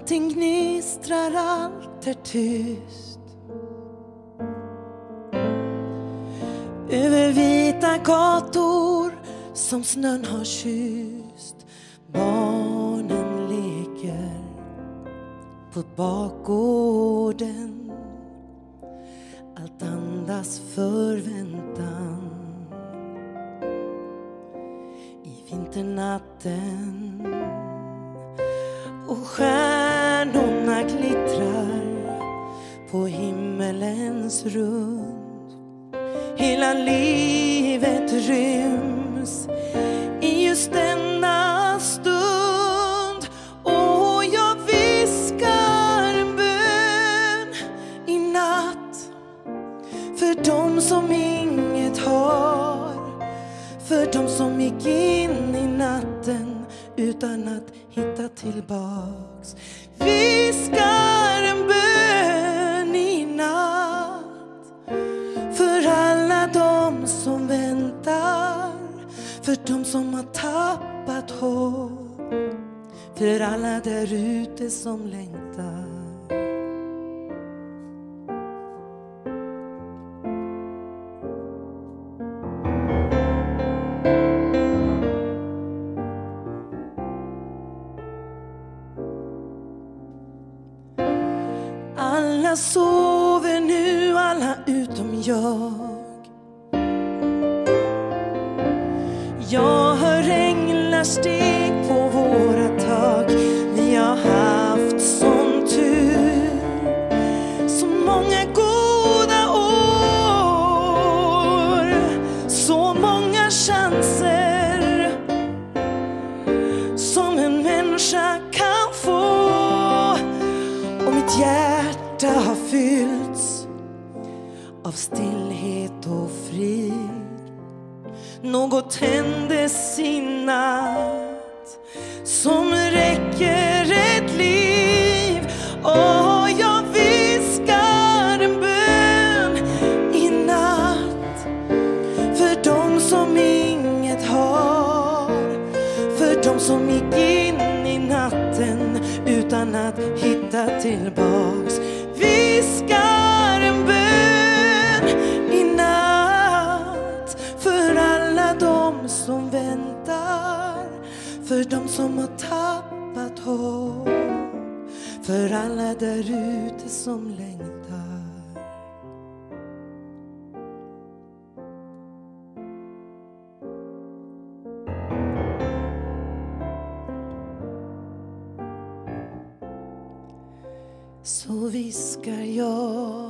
Allting gnistrar, allt är tyst. Över vita gator som snön har kysst. Barnen leker på bakgården. Allt andas förväntan. I vinternatten och stjärnorna glittrar på himmelens rund. Hela livet ryms i just denna stund. Och jag viskar en bön i natt för dem som inget har. För dem som gick in i natten utan att hitta tillbaks. För de som har tappat hopp, för alla där ute som längtar. Alla sover nu, alla utom jag. Jag hör änglar steg på våra tak. Vi har haft sån tur. Så många goda år. Så många chanser som en människa kan få. Och mitt hjärta har fyllts av stillhet och frid. Något tändes i natt som räcker ett liv. Och jag viskar en bön i natt för dem som inget har. För dem som gick in i natten utan att hitta tillbaks. Viskar de som väntar. För de som har tappat hopp. För alla där ute som längtar. Så viskar jag